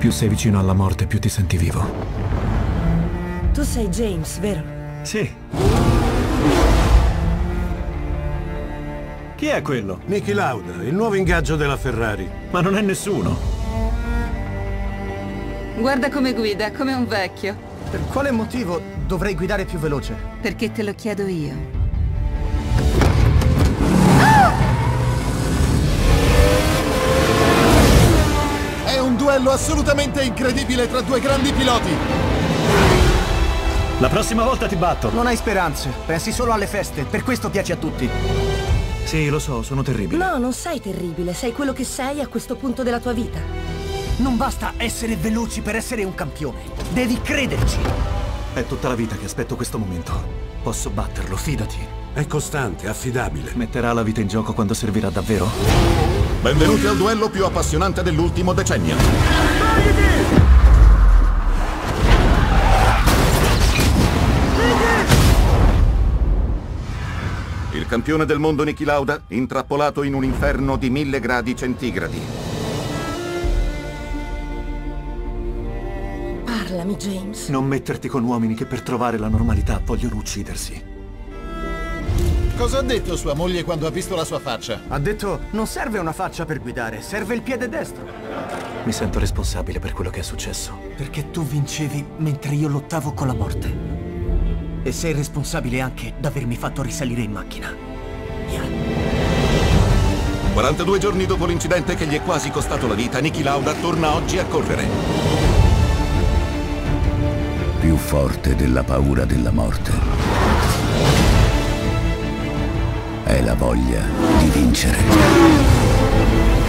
Più sei vicino alla morte, più ti senti vivo. Tu sei James, vero? Sì. Chi è quello? Niki Lauda, il nuovo ingaggio della Ferrari. Ma non è nessuno. Guarda come guida, come un vecchio. Per quale motivo dovrei guidare più veloce? Perché te lo chiedo io. Duello assolutamente incredibile tra due grandi piloti. La prossima volta ti batto. Non hai speranze, pensi solo alle feste, per questo piaci a tutti. Sì, lo so, sono terribile. No, non sei terribile, sei quello che sei a questo punto della tua vita. Non basta essere veloci per essere un campione, devi crederci. È tutta la vita che aspetto questo momento. Posso batterlo, fidati. È costante, affidabile. Metterà la vita in gioco quando servirà davvero? Benvenuti al duello più appassionante dell'ultimo decennio. Il campione del mondo Niki Lauda intrappolato in un inferno di mille gradi centigradi. Parlami, James. Non metterti con uomini che per trovare la normalità vogliono uccidersi. Cosa ha detto sua moglie quando ha visto la sua faccia? Ha detto, non serve una faccia per guidare, serve il piede destro. Mi sento responsabile per quello che è successo. Perché tu vincevi mentre io lottavo con la morte. E sei responsabile anche d'avermi fatto risalire in macchina. Via. 42 giorni dopo l'incidente che gli è quasi costato la vita, Niki Lauda torna oggi a correre. più forte della paura della morte. È la voglia di vincere.